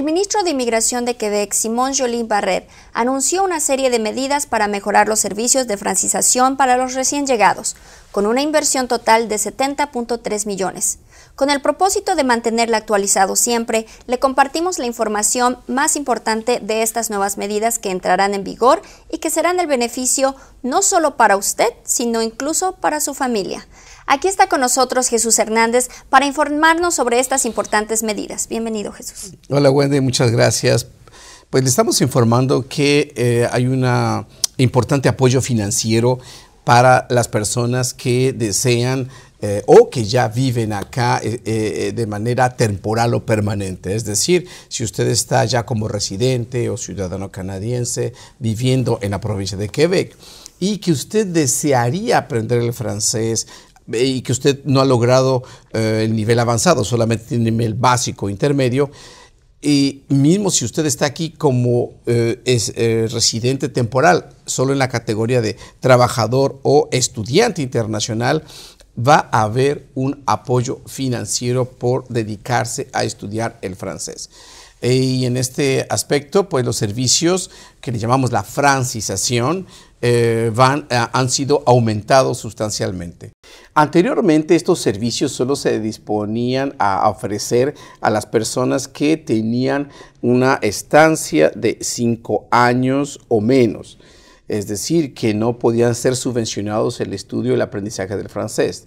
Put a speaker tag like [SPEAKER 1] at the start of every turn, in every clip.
[SPEAKER 1] el ministro de Inmigración de Quebec, Simón Jolin Barret, anunció una serie de medidas para mejorar los servicios de francización para los recién llegados, con una inversión total de 70.3 millones. Con el propósito de mantenerla actualizado siempre, le compartimos la información más importante de estas nuevas medidas que entrarán en vigor y que serán el beneficio no solo para usted, sino incluso para su familia. Aquí está con nosotros Jesús Hernández para informarnos sobre estas importantes medidas. Bienvenido, Jesús.
[SPEAKER 2] Hola, Wendy, muchas gracias. Pues le estamos informando que eh, hay un importante apoyo financiero para las personas que desean eh, o que ya viven acá eh, de manera temporal o permanente. Es decir, si usted está ya como residente o ciudadano canadiense viviendo en la provincia de Quebec y que usted desearía aprender el francés, y que usted no ha logrado eh, el nivel avanzado, solamente tiene nivel básico, intermedio, y mismo si usted está aquí como eh, eh, residente temporal, solo en la categoría de trabajador o estudiante internacional, va a haber un apoyo financiero por dedicarse a estudiar el francés. Y en este aspecto, pues los servicios que le llamamos la francización han sido aumentados sustancialmente. Anteriormente estos servicios solo se disponían a ofrecer a las personas que tenían una estancia de cinco años o menos, es decir, que no podían ser subvencionados el estudio y el aprendizaje del francés.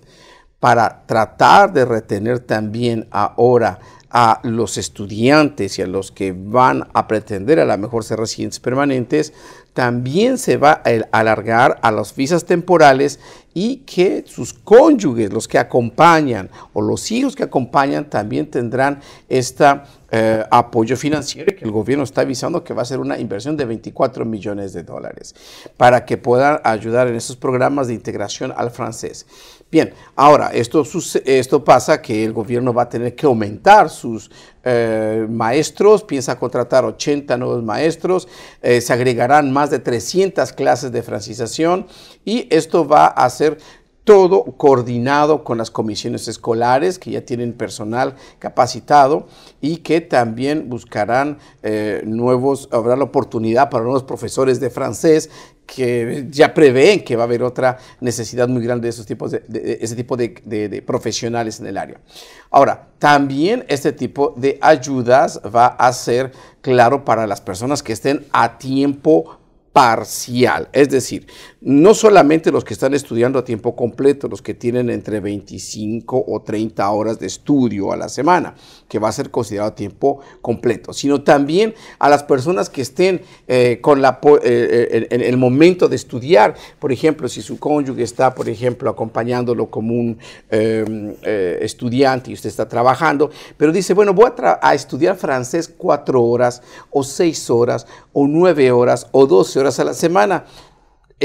[SPEAKER 2] Para tratar de retener también ahora a los estudiantes y a los que van a pretender a lo mejor ser residentes permanentes, también se va a alargar a las visas temporales y que sus cónyuges, los que acompañan o los hijos que acompañan, también tendrán este apoyo financiero que el gobierno está avisando que va a ser una inversión de 24 millones de dólares para que puedan ayudar en esos programas de integración al francés. Bien, ahora, esto, esto pasa que el gobierno va a tener que aumentar sus eh, maestros, piensa contratar 80 nuevos maestros, eh, se agregarán más de 300 clases de francización y esto va a ser todo coordinado con las comisiones escolares que ya tienen personal capacitado y que también buscarán eh, nuevos, habrá la oportunidad para nuevos profesores de francés que ya prevén que va a haber otra necesidad muy grande de, esos tipos de, ese tipo de, profesionales en el área. Ahora, también este tipo de ayudas va a ser claro para las personas que estén a tiempo parcial, es decir, no solamente los que están estudiando a tiempo completo, los que tienen entre 25 o 30 horas de estudio a la semana, que va a ser considerado a tiempo completo, sino también a las personas que estén eh, con la, eh, eh, en, el momento de estudiar, por ejemplo, si su cónyuge está, por ejemplo, acompañándolo como un em, estudiante y usted está trabajando, pero dice, bueno, voy a, a estudiar francés cuatro horas o seis horas o nueve horas o doce horas a la semana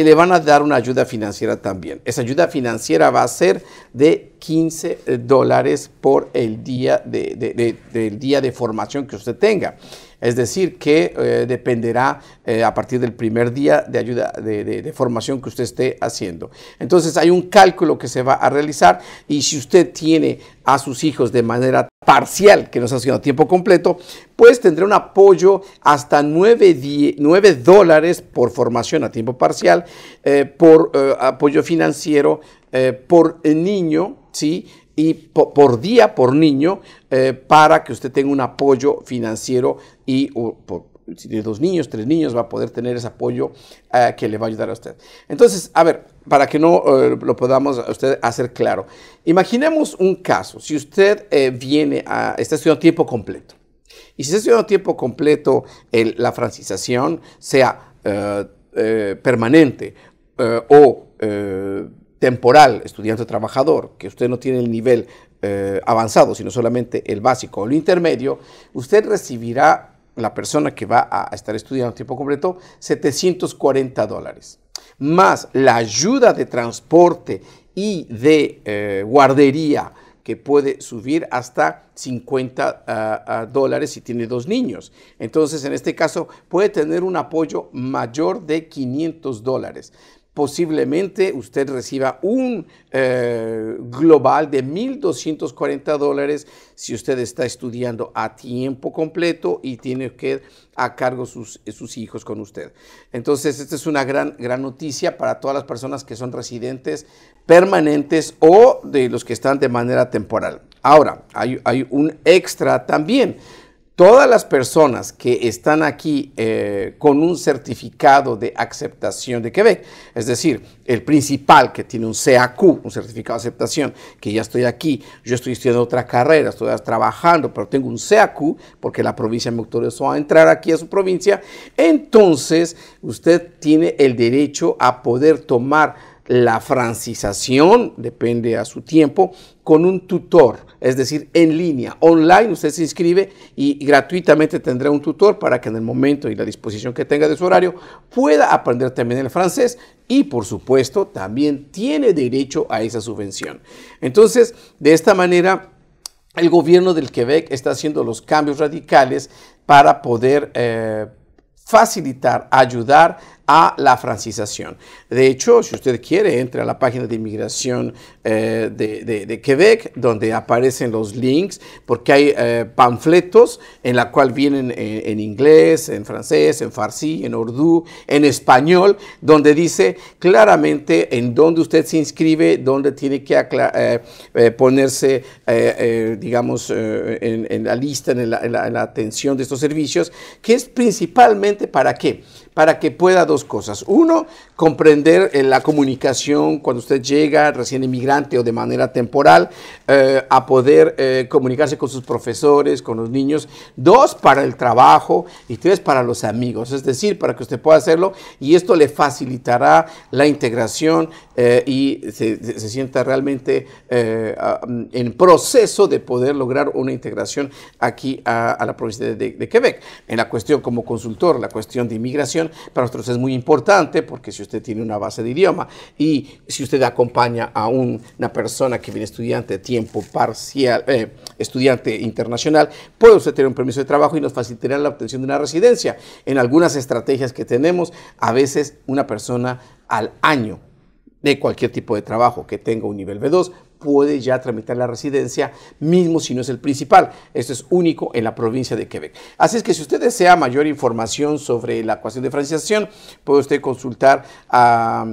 [SPEAKER 2] le van a dar una ayuda financiera también. Esa ayuda financiera va a ser de 15 eh, dólares por el día de, del día de formación que usted tenga. Es decir, que eh, dependerá eh, a partir del primer día de ayuda de, formación que usted esté haciendo. Entonces hay un cálculo que se va a realizar y si usted tiene a sus hijos de manera parcial, que no está haciendo a tiempo completo, pues tendrá un apoyo hasta 9, dólares por formación a tiempo parcial, eh, por apoyo financiero por niño, ¿sí? Y por, día, por niño, eh, para que usted tenga un apoyo financiero y si tiene dos niños, tres niños, va a poder tener ese apoyo eh, que le va a ayudar a usted. Entonces, a ver, para que no eh, lo podamos usted hacer claro, imaginemos un caso, si usted viene a, está estudiando tiempo completo, y si está estudiando tiempo completo la francización, sea permanente o temporal, estudiante trabajador, que usted no tiene el nivel eh, avanzado, sino solamente el básico o el intermedio, usted recibirá, la persona que va a estar estudiando tiempo completo, 740 dólares, más la ayuda de transporte y de eh, guardería que puede subir hasta 50 ah, ah, dólares si tiene dos niños. Entonces, en este caso, puede tener un apoyo mayor de 500 dólares posiblemente usted reciba un eh, global de 1.240 dólares si usted está estudiando a tiempo completo y tiene que a cargo sus, sus hijos con usted. Entonces, esta es una gran, gran noticia para todas las personas que son residentes permanentes o de los que están de manera temporal. Ahora, hay, hay un extra también todas las personas que están aquí eh, con un certificado de aceptación de Quebec, es decir, el principal que tiene un CAQ, un certificado de aceptación, que ya estoy aquí, yo estoy estudiando otra carrera, estoy trabajando, pero tengo un CAQ porque la provincia me autorizó a entrar aquí a su provincia, entonces usted tiene el derecho a poder tomar la francización, depende a su tiempo, con un tutor, es decir, en línea, online, usted se inscribe y gratuitamente tendrá un tutor para que en el momento y la disposición que tenga de su horario pueda aprender también el francés y por supuesto también tiene derecho a esa subvención. Entonces, de esta manera, el gobierno del Quebec está haciendo los cambios radicales para poder eh, facilitar, ayudar a la francización. De hecho, si usted quiere, entre a la página de inmigración eh, de, Quebec, donde aparecen los links, porque hay eh, panfletos en la cual vienen eh, en, inglés, en francés, en farsi, en urdu, en español, donde dice claramente en dónde usted se inscribe, dónde tiene que ponerse, digamos, en, la lista, en la, en la atención de estos servicios, que es principalmente para qué? Para que pueda dos cosas. Uno, comprender eh, la comunicación cuando usted llega recién inmigrante o de manera temporal, eh, a poder eh, comunicarse con sus profesores, con los niños. Dos, para el trabajo y tres, para los amigos, es decir, para que usted pueda hacerlo y esto le facilitará la integración y se, sienta realmente en proceso de poder lograr una integración aquí a, la provincia de Quebec. En la cuestión como consultor, la cuestión de inmigración, para nosotros es muy importante porque si usted tiene una base de idioma y si usted acompaña a una persona que viene estudiante de tiempo parcial, eh, estudiante internacional, puede usted tener un permiso de trabajo y nos facilitará la obtención de una residencia. En algunas estrategias que tenemos, a veces una persona al año de cualquier tipo de trabajo que tenga un nivel B2 puede ya tramitar la residencia, mismo si no es el principal. Esto es único en la provincia de Quebec. Así es que si usted desea mayor información sobre la ecuación de francización, puede usted consultar a,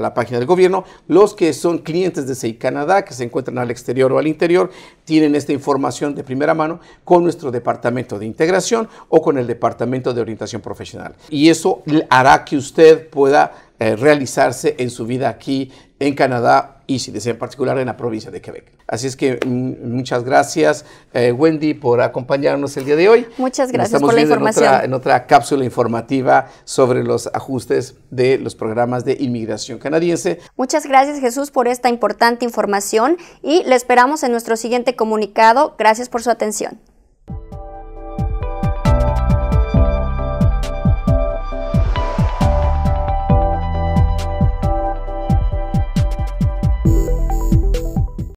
[SPEAKER 2] la página del gobierno. Los que son clientes de CEI Canadá, que se encuentran al exterior o al interior, tienen esta información de primera mano con nuestro departamento de integración o con el departamento de orientación profesional. Y eso hará que usted pueda eh, realizarse en su vida aquí en Canadá y si desea en particular en la provincia de Quebec. Así es que mm, muchas gracias eh, Wendy por acompañarnos el día de hoy.
[SPEAKER 1] Muchas gracias por la información.
[SPEAKER 2] En otra, en otra cápsula informativa sobre los ajustes de los programas de inmigración canadiense.
[SPEAKER 1] Muchas gracias Jesús por esta importante información y le esperamos en nuestro siguiente comunicado. Gracias por su atención.